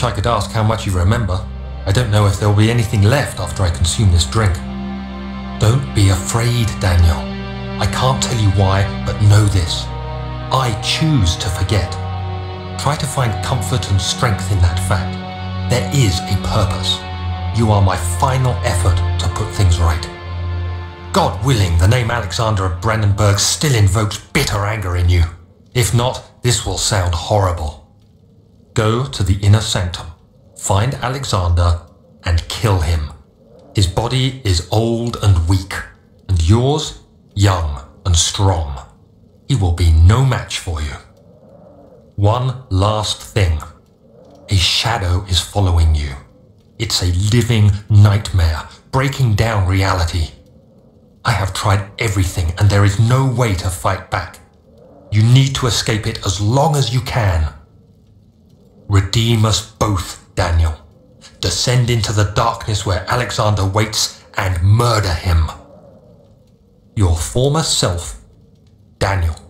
wish I could ask how much you remember. I don't know if there will be anything left after I consume this drink. Don't be afraid, Daniel. I can't tell you why, but know this. I choose to forget. Try to find comfort and strength in that fact. There is a purpose. You are my final effort to put things right. God willing, the name Alexander of Brennenburg still invokes bitter anger in you. If not, this will sound horrible. Go to the inner sanctum, find Alexander, and kill him. His body is old and weak, and yours young and strong. He will be no match for you. One last thing. A shadow is following you. It's a living nightmare, breaking down reality. I have tried everything and there is no way to fight back. You need to escape it as long as you can. Redeem us both, Daniel. Descend into the darkness where Alexander waits and murder him. Your former self, Daniel.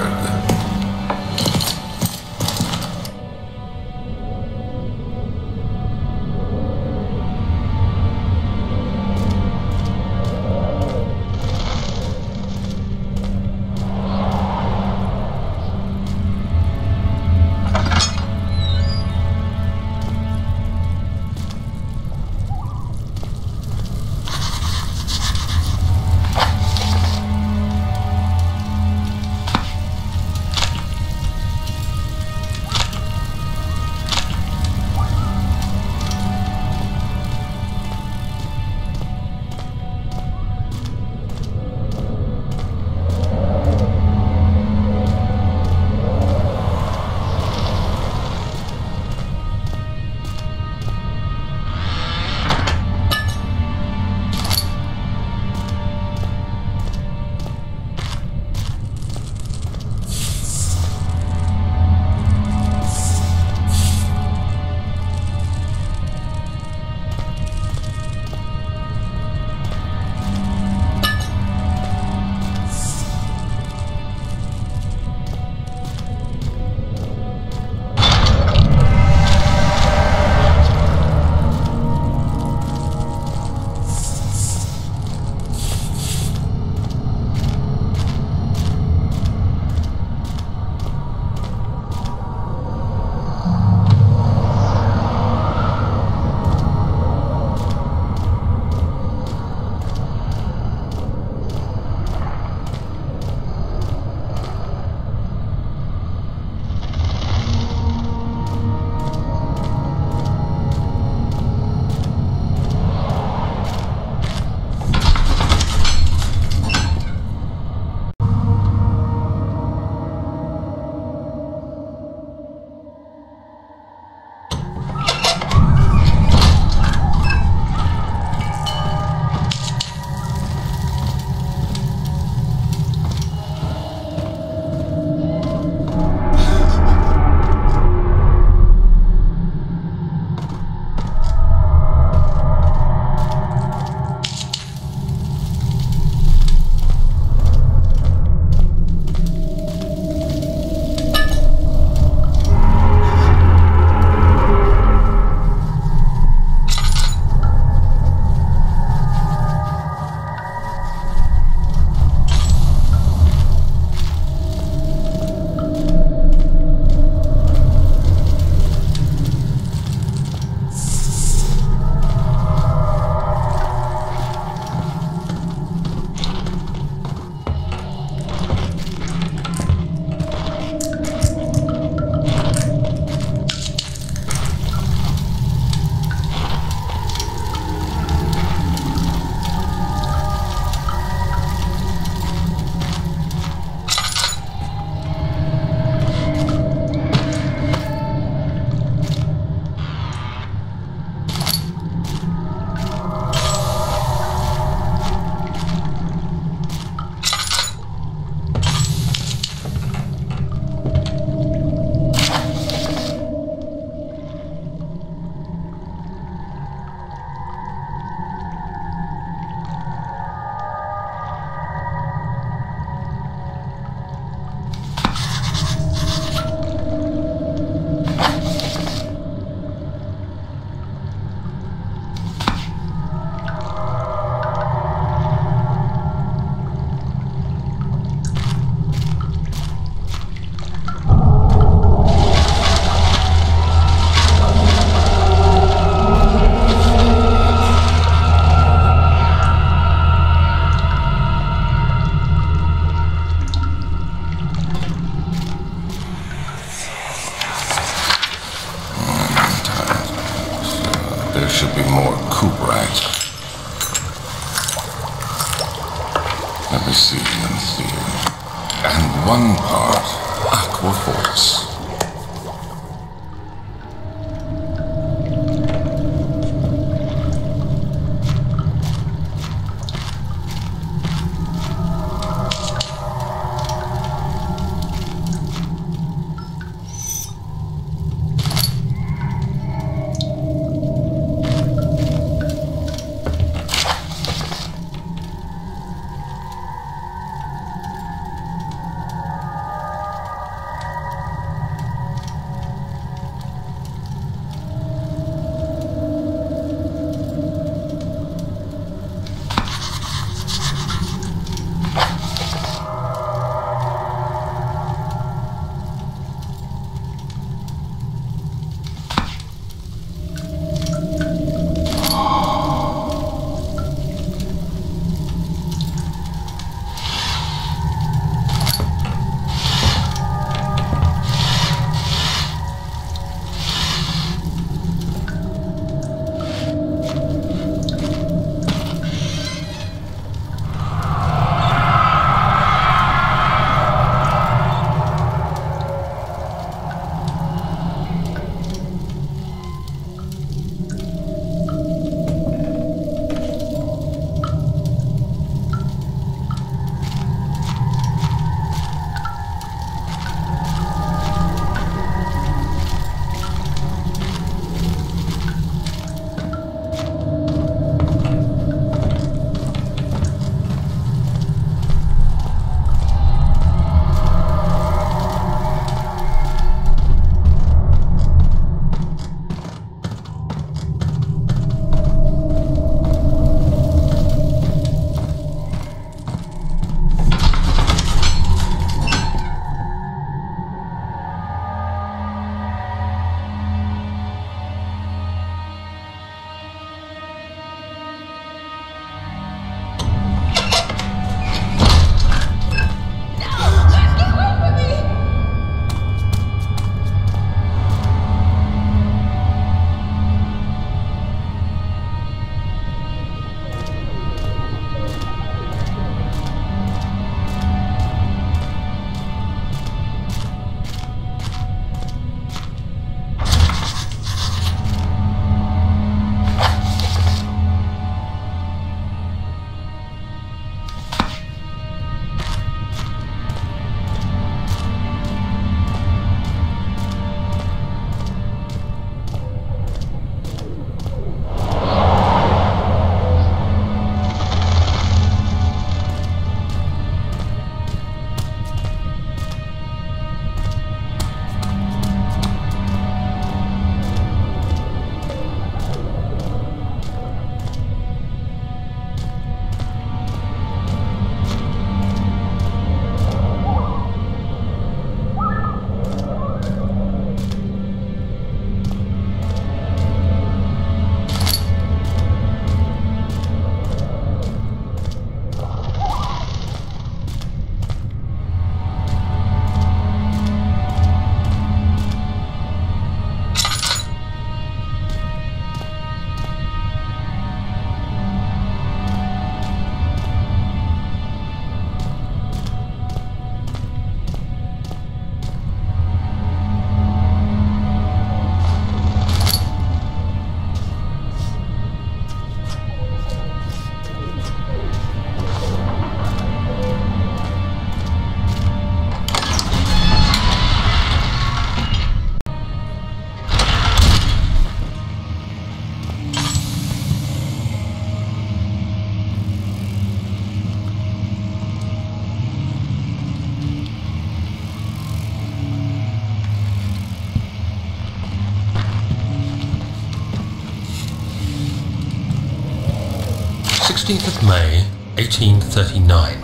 Of May 1839.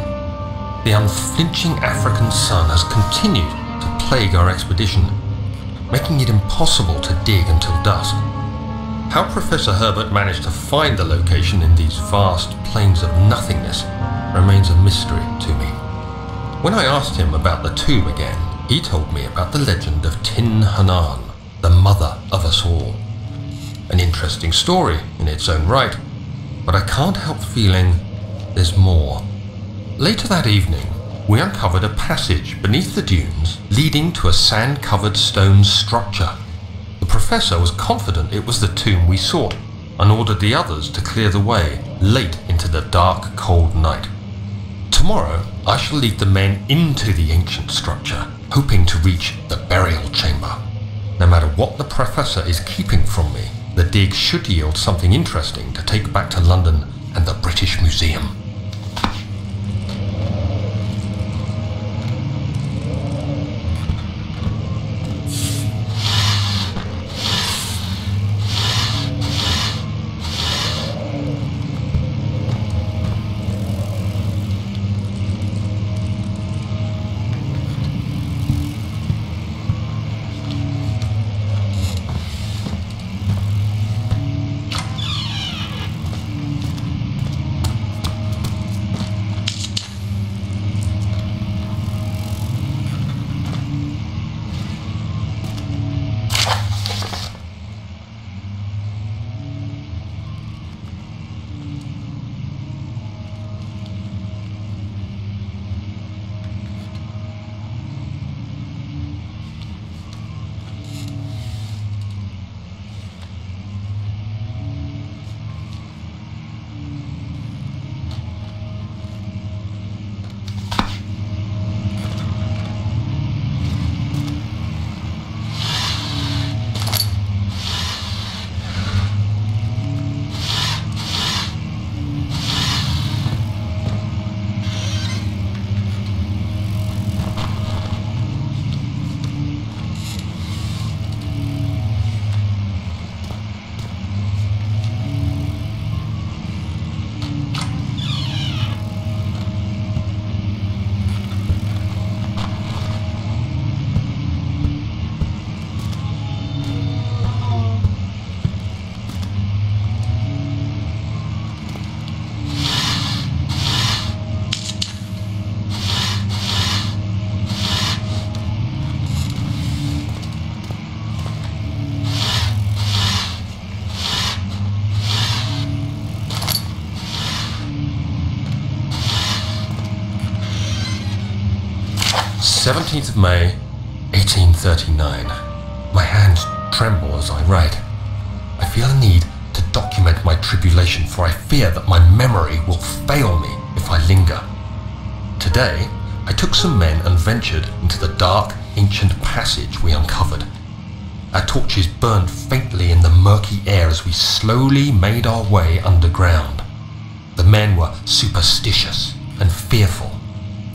The unflinching African sun has continued to plague our expedition, making it impossible to dig until dusk. How Professor Herbert managed to find the location in these vast plains of nothingness remains a mystery to me. When I asked him about the tomb again, he told me about the legend of Tin Hinan, the mother of us all. An interesting story in its own right, but I can't help feeling there's more. Later that evening, we uncovered a passage beneath the dunes leading to a sand covered stone structure. The professor was confident it was the tomb we sought and ordered the others to clear the way late into the dark, cold night. Tomorrow, I shall lead the men into the ancient structure, hoping to reach the burial chamber. No matter what the professor is keeping from me, the dig should yield something interesting to take back to London and the British Museum. May, 1839. My hands tremble as I write. I feel a need to document my tribulation, for I fear that my memory will fail me if I linger. Today, I took some men and ventured into the dark, ancient passage we uncovered. Our torches burned faintly in the murky air as we slowly made our way underground. The men were superstitious and fearful.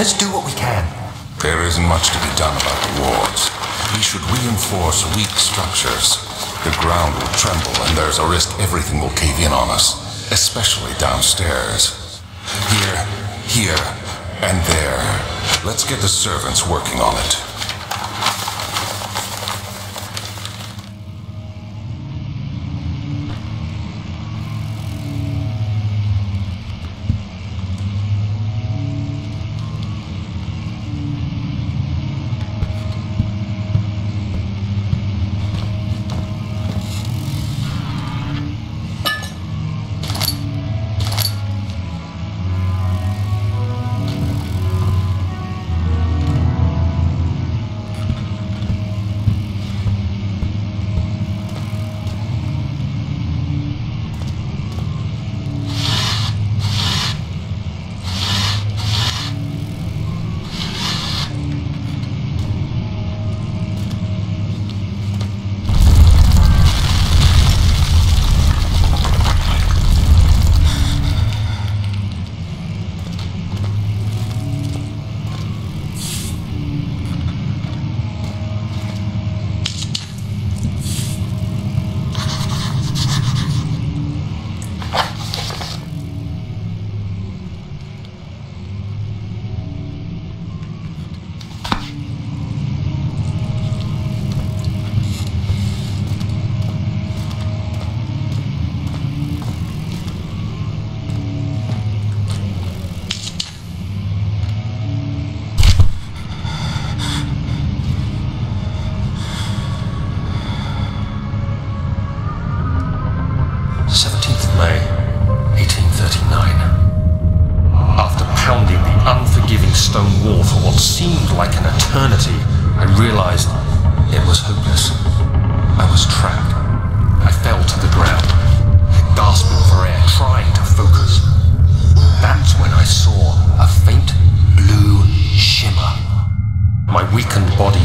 Let's do what we can. There isn't much to be done about the wards. We should reinforce weak structures. The ground will tremble and there's a risk everything will cave in on us, especially downstairs. Here, here, and there. Let's get the servants working on it.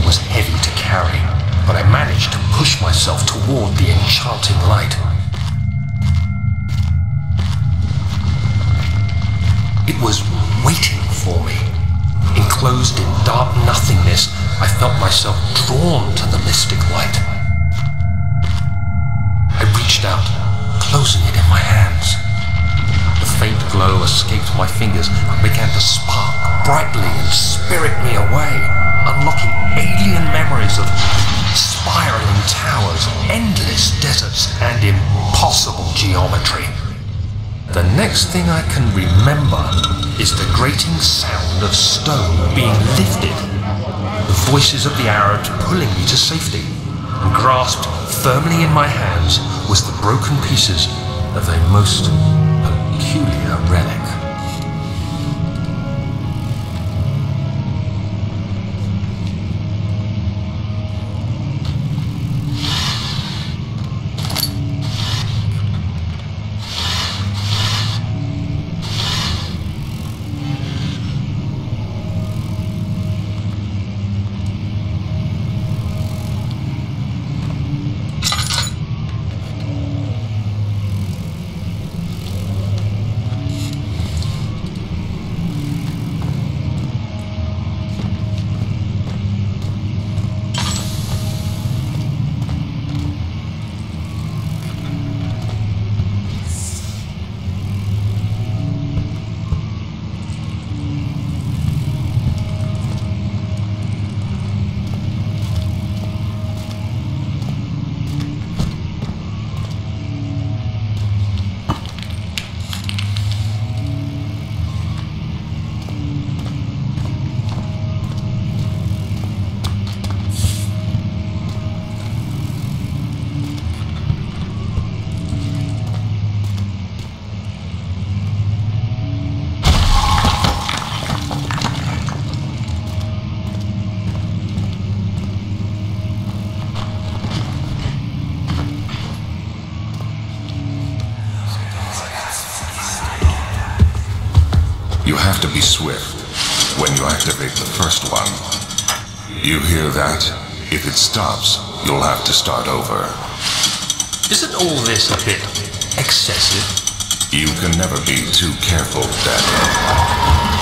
Was heavy to carry, but I managed to push myself toward the enchanting light. It was waiting for me. Enclosed in dark nothingness, I felt myself drawn to the mystic light. I reached out, closing it in my hands. The faint glow escaped my fingers and began to spark brightly and spirit me away, unlocking alien memories of spiraling towers, endless deserts, and impossible geometry. The next thing I can remember is the grating sound of stone being lifted, the voices of the Arabs pulling me to safety, and grasped firmly in my hands was the broken pieces of a most peculiar relic. Swift when you activate the first one. You hear that? If it stops, you'll have to start over. Isn't all this a bit excessive? You can never be too careful, Daniel.